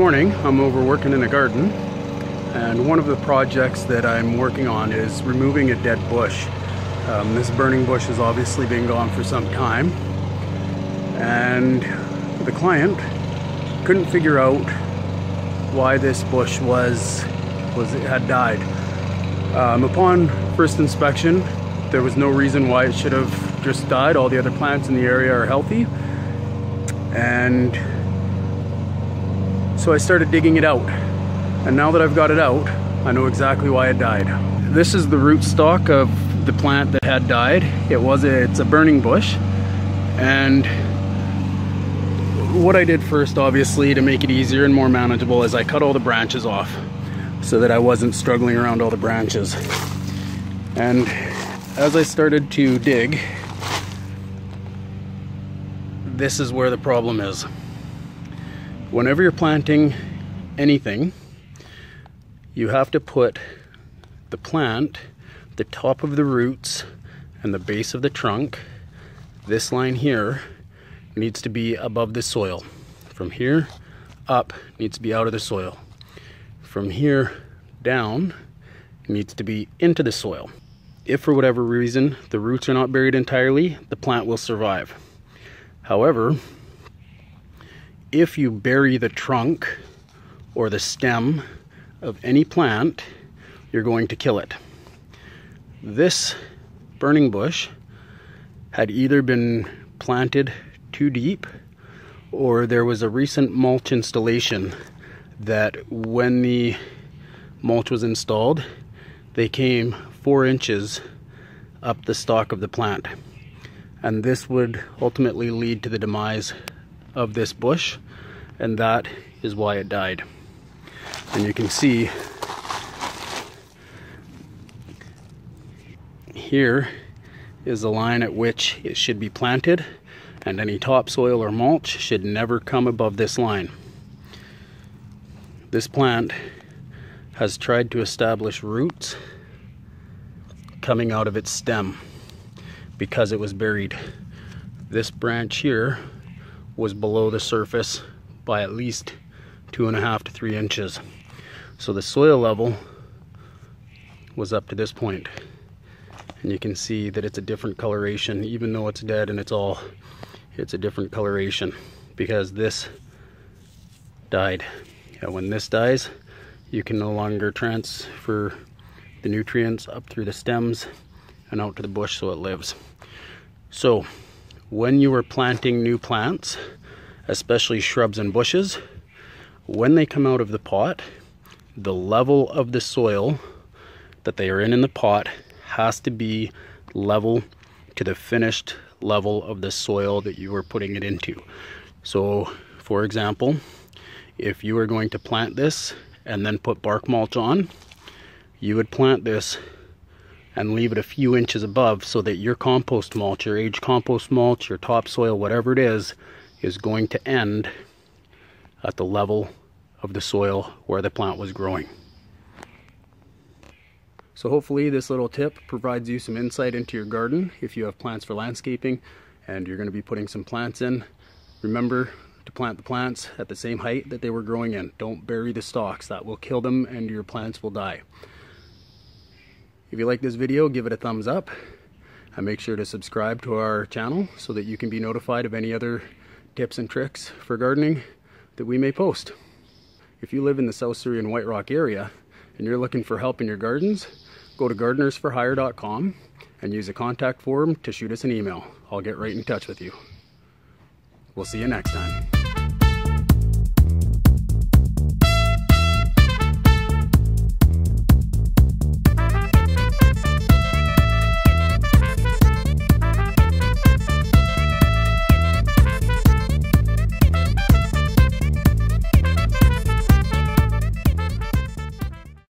morning I'm over working in the garden and one of the projects that I'm working on is removing a dead bush. Um, this burning bush has obviously been gone for some time and the client couldn't figure out why this bush was was had died. Um, upon first inspection there was no reason why it should have just died. All the other plants in the area are healthy and so I started digging it out. And now that I've got it out, I know exactly why it died. This is the root stock of the plant that had died. It was a, it's a burning bush. And what I did first, obviously, to make it easier and more manageable is I cut all the branches off so that I wasn't struggling around all the branches. And as I started to dig, this is where the problem is whenever you're planting anything, you have to put the plant, the top of the roots, and the base of the trunk, this line here, needs to be above the soil. From here up needs to be out of the soil. From here down needs to be into the soil. If for whatever reason the roots are not buried entirely, the plant will survive. However, if you bury the trunk or the stem of any plant, you're going to kill it. This burning bush had either been planted too deep or there was a recent mulch installation that when the mulch was installed, they came four inches up the stalk of the plant. And this would ultimately lead to the demise of this bush and that is why it died. And you can see here is the line at which it should be planted and any topsoil or mulch should never come above this line. This plant has tried to establish roots coming out of its stem because it was buried. This branch here was below the surface by at least two and a half to three inches. So the soil level was up to this point. And you can see that it's a different coloration, even though it's dead and it's all, it's a different coloration because this died. Yeah, when this dies, you can no longer transfer the nutrients up through the stems and out to the bush so it lives. So when you are planting new plants, especially shrubs and bushes, when they come out of the pot, the level of the soil that they are in in the pot has to be level to the finished level of the soil that you are putting it into. So, for example, if you are going to plant this and then put bark mulch on, you would plant this and leave it a few inches above so that your compost mulch, your aged compost mulch, your topsoil, whatever it is, is going to end at the level of the soil where the plant was growing. So hopefully this little tip provides you some insight into your garden if you have plants for landscaping and you're going to be putting some plants in. Remember to plant the plants at the same height that they were growing in. Don't bury the stalks, that will kill them and your plants will die. If you like this video, give it a thumbs up and make sure to subscribe to our channel so that you can be notified of any other tips and tricks for gardening that we may post. If you live in the South Surrey and White Rock area and you're looking for help in your gardens, go to gardenersforhire.com and use a contact form to shoot us an email. I'll get right in touch with you. We'll see you next time.